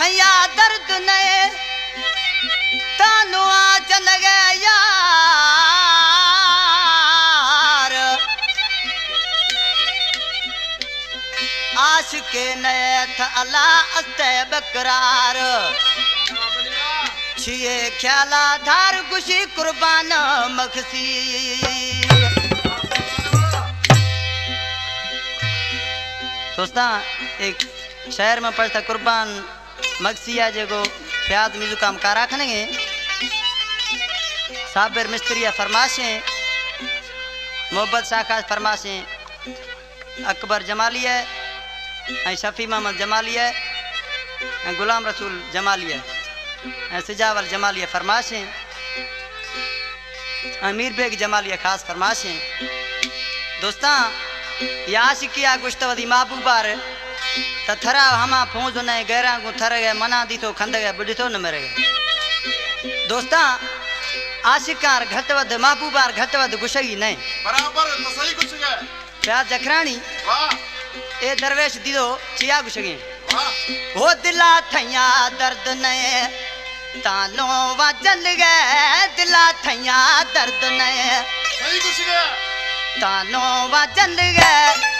थैया दर्द नए, तानो आ चल गए यार। आश के नए थ अला अस्ते बकरार। छिए ख्याला धार खुशी कुर्बान मखसी। दोस्ता, एक शहर में पड़ता कुर्बान मक्सिया जेको प्याज मिजू काम कारा खनेंगे। साबिर मिस्त्रिया फरमाशें। मोहब्बत शाखा फरमाशें। अकबर जमाली है शफ़ी मोहम्मद जमाली है गुलाम रसूल जमाली है सिजावल जमाली फरमाशें। ऐं मीर बेग जमाली ख़ासि फरमाशें। दोस्तां याश किया गुश्तवदी महबूबार त थरा हमा फौज न गैरा को थर गए मना दी तो खंद गए बुढ़ी तो न मर गए। दोस्तां आशिकार घट वध महबूबार घट वध गुशई न बराबर तो सही कुछ गए। प्या जखराणी वाह ए दरवेश दीदो चिया गुशगे वाह हो दिला थैया दर्द ने तानो वजल गए दिला थैया दर्द ने। सही कुछ गए। गए वो असिंत गए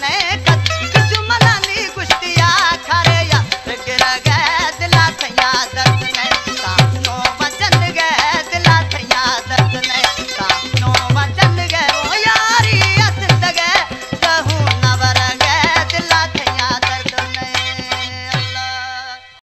मन